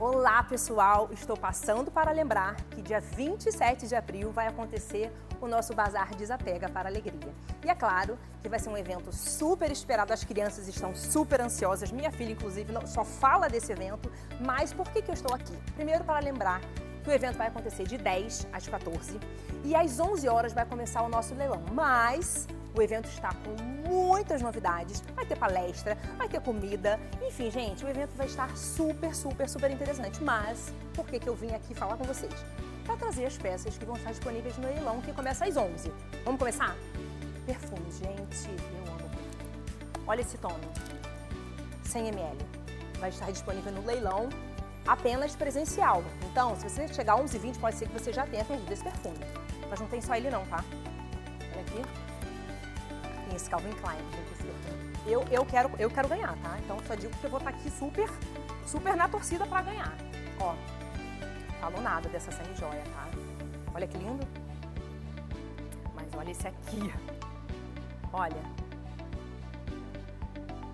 Olá pessoal, estou passando para lembrar que dia 27 de abril vai acontecer o nosso Bazar Desapega para Alegria. E é claro que vai ser um evento super esperado, as crianças estão super ansiosas, minha filha inclusive só fala desse evento, mas por que, que eu estou aqui? Primeiro para lembrar que o evento vai acontecer de 10 às 14 e às 11 horas vai começar o nosso leilão, mas o evento está com muitas novidades, vai ter palestra, vai ter comida, enfim, gente, o evento vai estar super, super, super interessante. Mas, por que, que eu vim aqui falar com vocês? Para trazer as peças que vão estar disponíveis no leilão, que começa às 11. Vamos começar? Perfume, gente, eu amo Olha esse tono, 100 ml. Vai estar disponível no leilão apenas presencial. Então, se você chegar às 11h20, pode ser que você já tenha perdido esse perfume. Mas não tem só ele não, tá? Olha aqui esse Calvin Klein, eu, eu, quero, eu quero ganhar, tá? Então só digo que eu vou estar aqui super, super na torcida para ganhar. Ó, falou nada dessa semi-joia, tá? Olha que lindo. Mas olha esse aqui. Olha.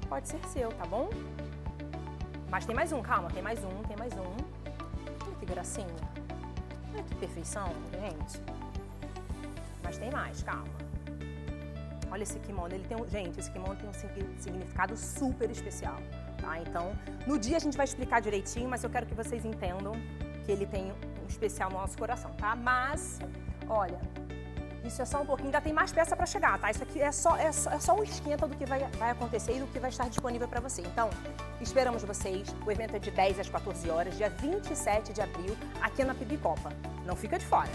Pode ser seu, tá bom? Mas tem mais um, calma, tem mais um, tem mais um. Olha que gracinha. Olha que perfeição, gente. Mas tem mais, calma. Olha esse kimono, ele tem um, gente, esse kimono tem um significado super especial, tá? Então, no dia a gente vai explicar direitinho, mas eu quero que vocês entendam que ele tem um especial no nosso coração, tá? Mas, olha, isso é só um pouquinho, ainda tem mais peça para chegar, tá? Isso aqui é só, é só, é só um esquenta do que vai, vai acontecer e do que vai estar disponível para você. Então, esperamos vocês. O evento é de 10 às 14 horas, dia 27 de abril, aqui na Pibicopa. Não fica de fora.